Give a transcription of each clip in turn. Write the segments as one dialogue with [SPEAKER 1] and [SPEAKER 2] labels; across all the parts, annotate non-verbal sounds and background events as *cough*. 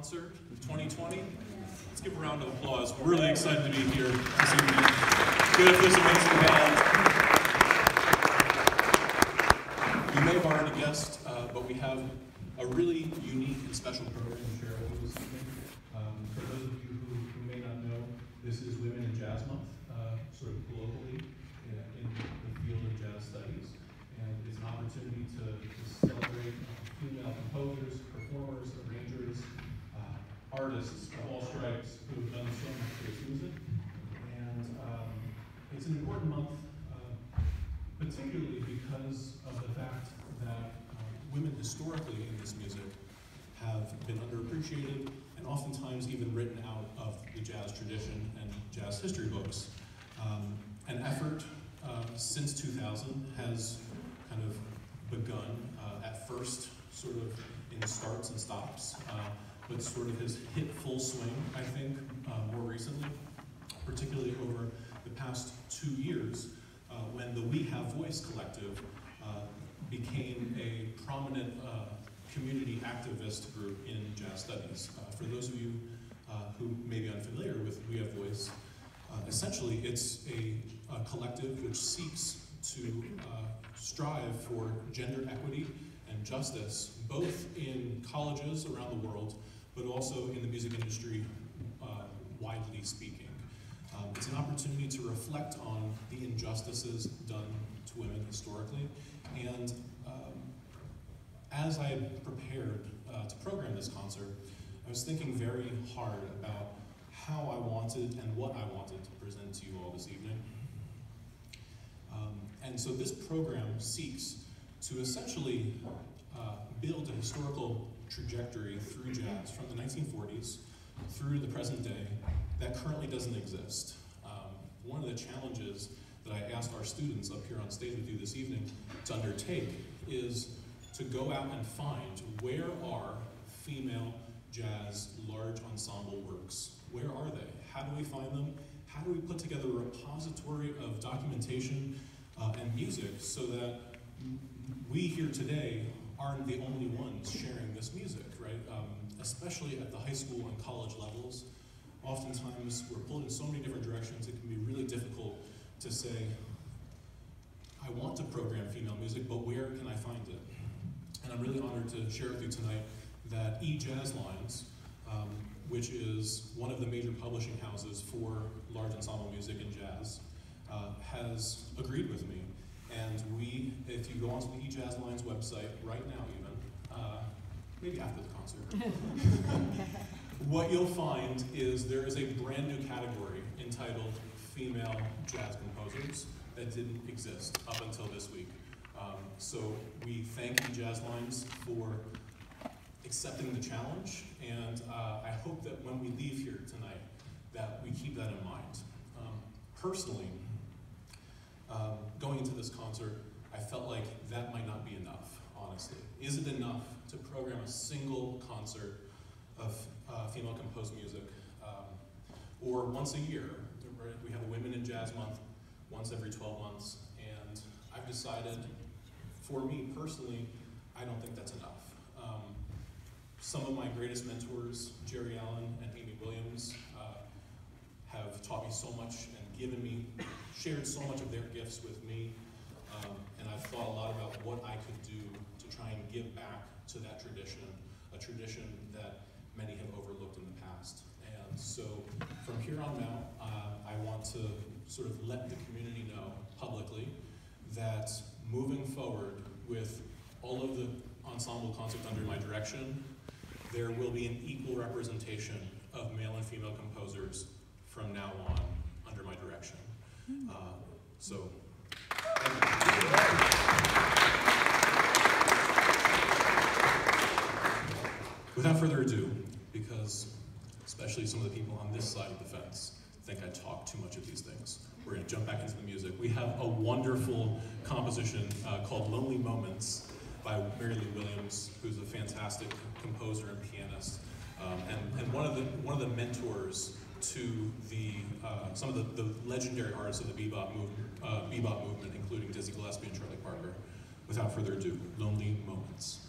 [SPEAKER 1] concert 2020? Let's give a round of applause. We're really excited to be here this evening with this amazing band. You may have already guessed, uh, but we have a really unique and special program to share with you this evening. Um, for those of you who, who may not know, this is Women in Jazz Month, uh, sort of globally in, in the field of jazz studies. And it's an opportunity to, to celebrate uh, female composers, performers, uh, artists of all stripes who have done so much for this music. And um, it's an important month, uh, particularly because of the fact that uh, women historically in this music have been underappreciated and oftentimes even written out of the jazz tradition and jazz history books. Um, an effort uh, since 2000 has kind of begun uh, at first sort of in starts and stops, but sort of has hit full swing, I think, uh, more recently, particularly over the past two years uh, when the We Have Voice collective uh, became a prominent uh, community activist group in jazz studies. Uh, for those of you who may be unfamiliar with We Have Voice, essentially it's a, a, collective which seeks to strive for gender equity and justice, both in colleges around the world, but also in the music industry, widely speaking. Um, it's an opportunity to reflect on the injustices done to women historically. And um, as I prepared uh, to program this concert, I was thinking very hard about how I wanted and what I wanted to present to you all this evening. Um, and so this program seeks to essentially uh, build a historical trajectory through jazz from the 1940s through the present day that currently doesn't exist. Um, one of the challenges that I asked our students up here on stage with you this evening to undertake is to go out and find where are female jazz large ensemble works? Where are they? How do we find them? How do we put together a repository of documentation uh, and music so that we here today aren't the only ones sharing this music, right? Um, especially at the high school and college levels oftentimes we're pulled in so many different directions, it can be really difficult to say, I want to program female music, but where can I find it? And I'm really honored to share with you tonight that E-Jazz Lines, um, which is one of the major publishing houses for large ensemble music and jazz, uh, has agreed with me. And we, if you go onto the E-Jazz Lines website right now even, uh, maybe after the concert, *laughs* what you'll find is there is a brand new category entitled Female Jazz Composers that didn't exist up until this week. Um, so we thank the Jazz Lines for accepting the challenge, and uh, I hope that when we leave here tonight, that we keep that in mind. Um, personally, um, going into this concert, I felt like that might not be enough, honestly. Is it enough to program a single concert of uh, female composed music. Um, or once a year, we have a Women in Jazz Month once every 12 months, and I've decided, for me personally, I don't think that's enough. Um, some of my greatest mentors, Geri Allen and Amy Williams, uh, have taught me so much given me, shared so much of their gifts with me, um, and I've thought a lot about what I could do to try and give back to that tradition, a tradition that many have overlooked in the past. And so from here on out, uh, I want to sort of let the community know publicly that moving forward with all of the ensemble concerts under my direction, there will be an equal representation of male and female composers from now on my direction. Uh, so, Without further ado, because especially some of the people on this side of the fence think I talk too much of these things. We're going to jump back into the music. We have a wonderful composition uh, called Lonely Moments by Mary Lou Williams. Williams, who's a fantastic composer and pianist, um, and, and one of the one of the mentors to the uh, some of the, the legendary artists of the bebop movement, uh, bebop movement, including Dizzy Gillespie and Charlie Parker. Without further ado, Lonely Moments.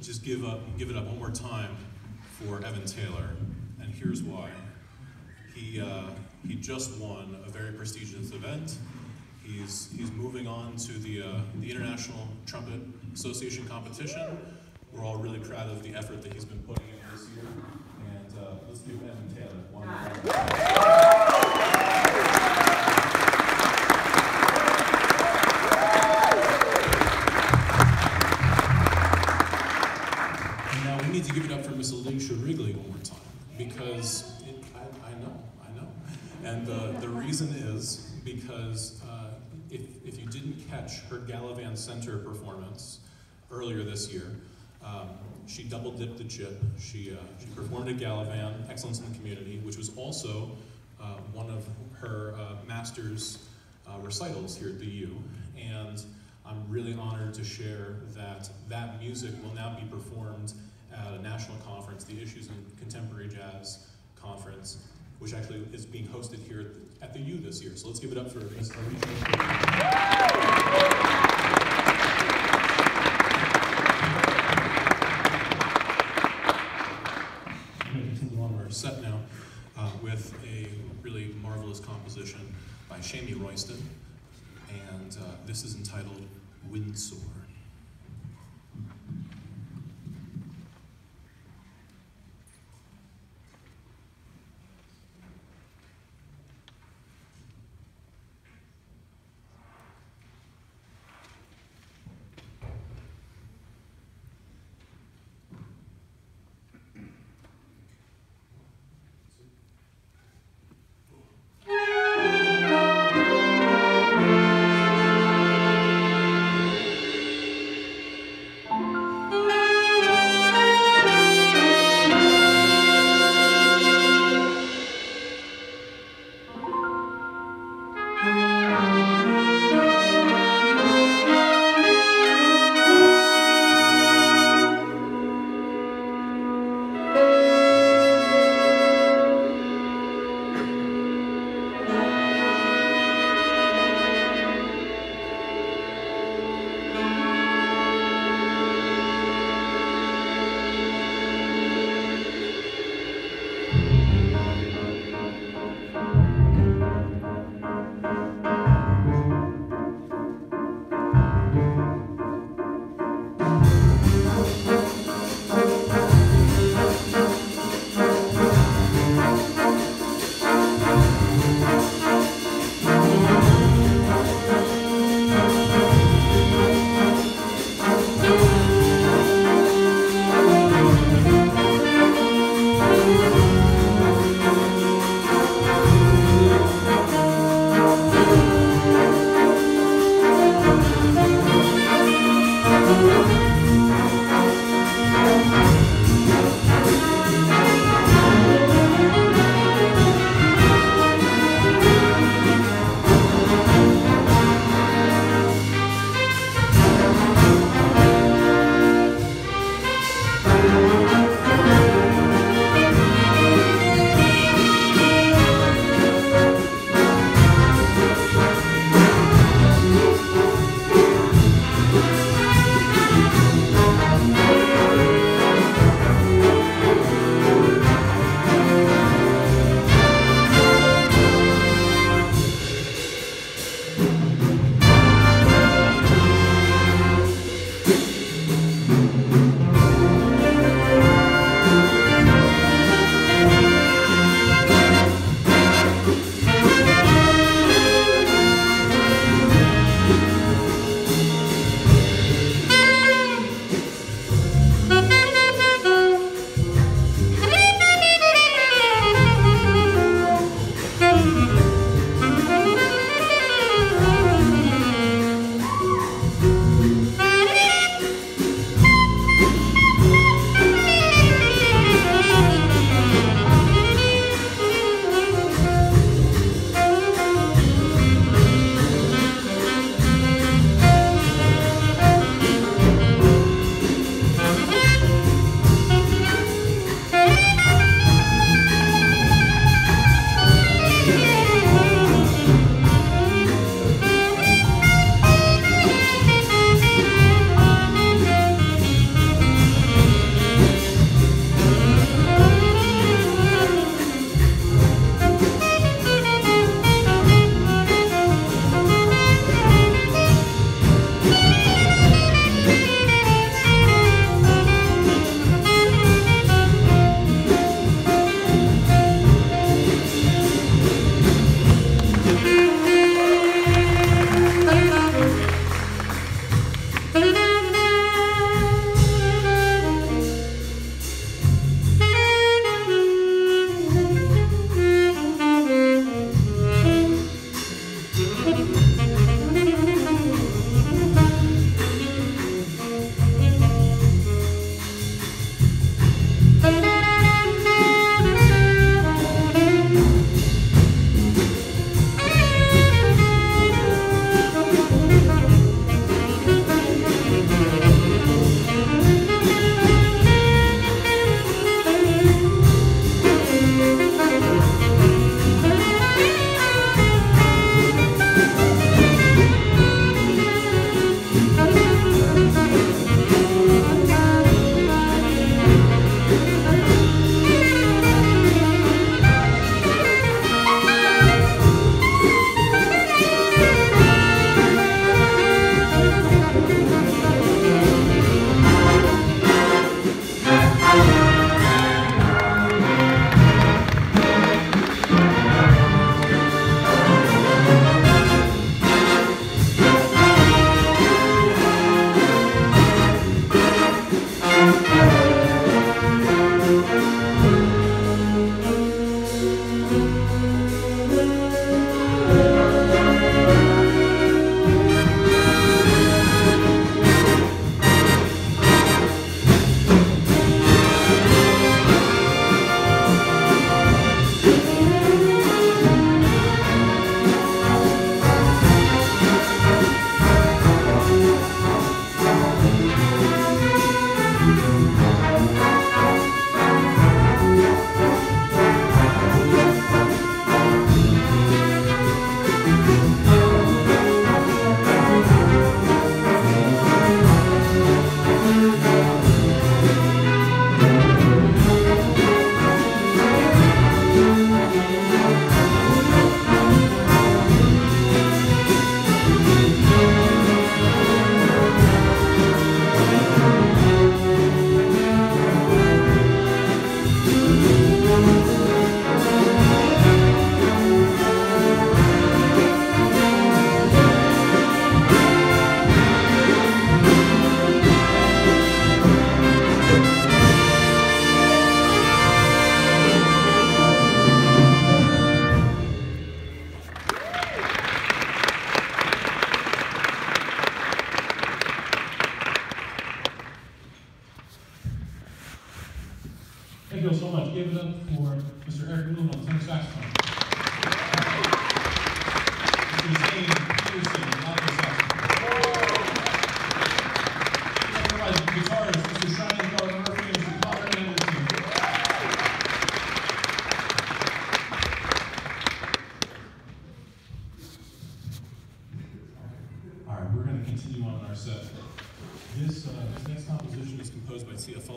[SPEAKER 1] Just give up, give it up one more time for Evan Taylor, and here's why. He uh, he just won a very prestigious event. He's, he's moving on to the, uh, the International Trumpet Association competition. We're all really proud of the effort that he's been putting in this year. And uh, let's give Evan Taylor one we need to give it up for Miss Alicia Wrigley one more time because it, I, know, I know and the, the reason is because uh, if, if you didn't catch her Gallivan Center performance earlier this year, um, she double dipped the chip. She, uh, she performed at Gallivan, Excellence in the Community, which was also uh, one of her uh, master's uh, recitals here at the U. And I'm really honored to share that that music will now be performed at a national conference, the Issues in Contemporary Jazz Conference, which actually is being hosted here at the, at the U this year. So let's give it up for Ms. composition by Shamie Royston, and uh, this is entitled Windsoar.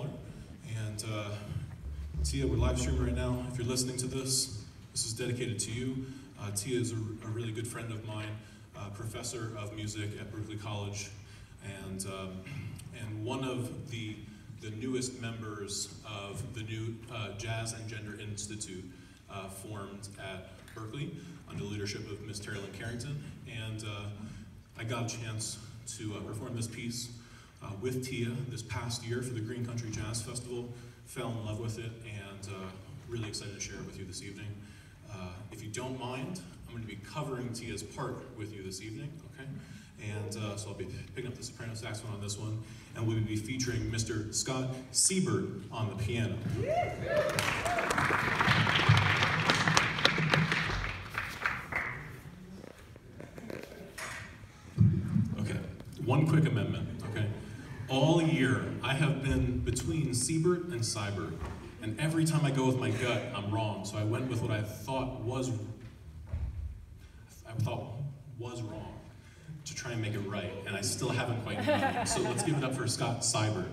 [SPEAKER 1] And uh, Tia, we're live streaming right now. If you're listening to this, this is dedicated to you. Uh, Tia is a, a really good friend of mine, uh, professor of music at Berklee College, and, um, and one of the, the newest members of the new uh, Jazz and Gender Institute uh, formed at Berklee under the leadership of Miss Terri Lyne Carrington. And I got a chance to perform this piece uh, with Tia this past year for the Green Country Jazz Festival. Fell in love with it and uh, really excited to share it with you this evening. Uh, if you don't mind, I'm going to be covering Tia's part with you this evening, okay? And uh, so I'll be picking up the soprano saxophone on this one, and we'll be featuring Mr. Scott Siebert on the piano. Okay, one quick amendment, okay? All year, I have been between Siebert and Seibert, and every time I go with my gut, I'm wrong. So I went with what I thought was, I thought was wrong, to try and make it right, and I still haven't quite done it. So let's give it up for Scott Seibert